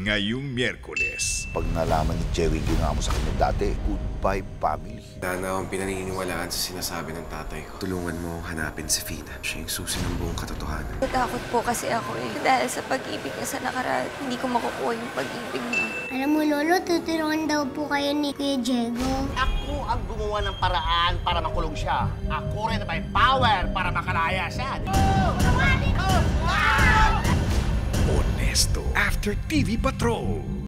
ngayong Miyerkules. Pag nalaman ni Jerry yung ginawa mo sa kanya dati, goodbye family. Wala na akong pinaniniwalaan sa sinasabi ng tatay ko. Tulungan mo akong hanapin si Fina. Siya yung susi ng buong katotohanan. Natakot po kasi ako eh. Dahil sa pag-ibig niya sa nakaraan, hindi ko makukuha yung pag-ibig niya. Alam mo, Lolo, tuturuan daw po kayo ni Kuya Diego. Ako ang gumawa ng paraan para makulong siya. Ako rin may power para makalaya siya. Honesto. After TV Patrol.